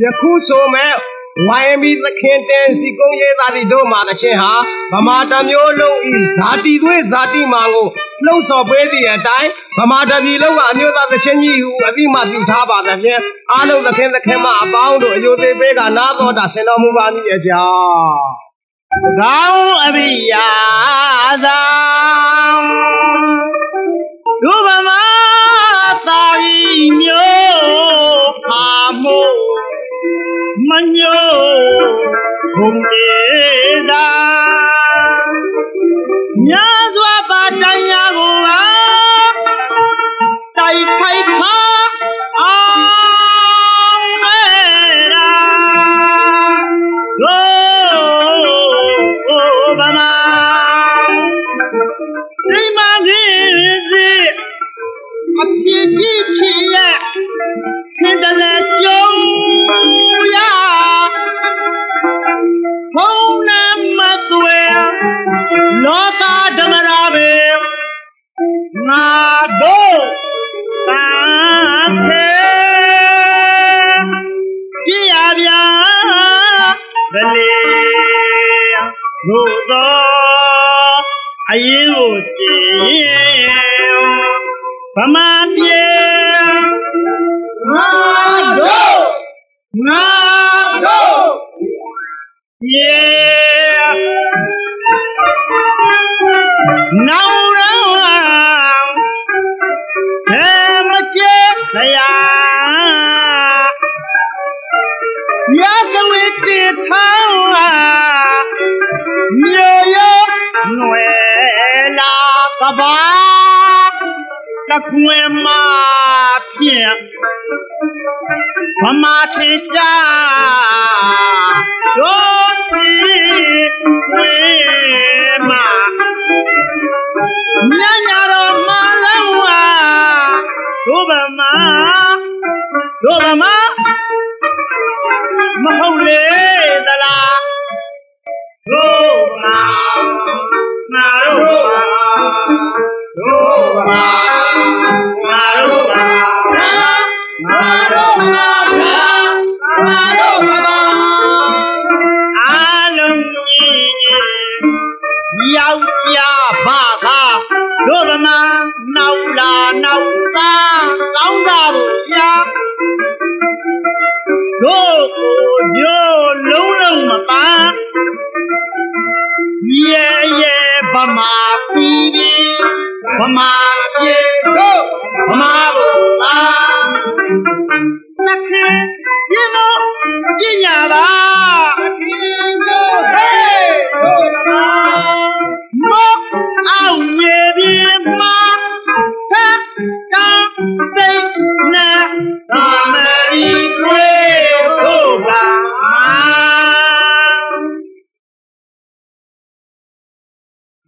ယခုဆိုမဲ့ဝိုင်းမီသခင်တင်စီကုန်းရေးသားသည့်တို့မှာတစ်ချင်းဟာဗမာတမျိုးလုံးဤဇာတိသွေးဇာတိမာကိုလှုပ်ဆော်ပေးသည့်အတိုင်းဗမာတပြည်လုံးကအမျိုးသားသချင်းကြီးဟုအတိမပြုထားပါသဖြင့်အားလုံးသခင်သခင်မအပေါင်းတို့အယုသေးပေးကနာတော်တာဆင်တော်မူပါမည်အကြောင်းကောင်းအရိယာသာ ঘুম না ဗျာဗလေဘုသောအရင်ကိုကြည်ဗမာပြေငါတို့ငါတို့ပြေနောင်ရောဘယ်မကျေခရာရ လာကဘာတခွင်မှာဖြင့်ဗမာထင်ရှားတို့စီဝေမာညညာတော်မလောင်းဝါတို့ဗမာတို့ဗမာမဟုတ်လေသလား နောက်လာနောက်သားကောင်းတာဘူးရှာတို့ကိုညို့လုံးလုံးမပါရဲရဲဗမာပြည်ပြည်ဗမာပြေတို့ဗမာကို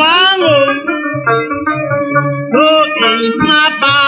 wangu. Looking my.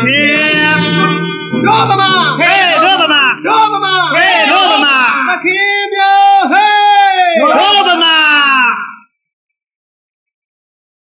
ဖြစ်တို့ဗမာဟေးတို့